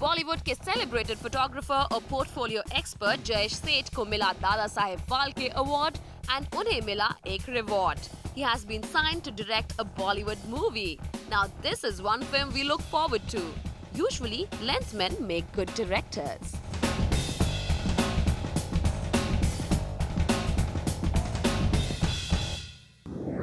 बॉलीवुड के celebrated photographer और portfolio expert Jayesh Seth को मिला दादा साहेब फाल्के अवार्ड एंड उन्हें मिला एक reward He has been signed to direct a Bollywood movie. Now this is one film we look forward to. Usually, lensmen make good directors.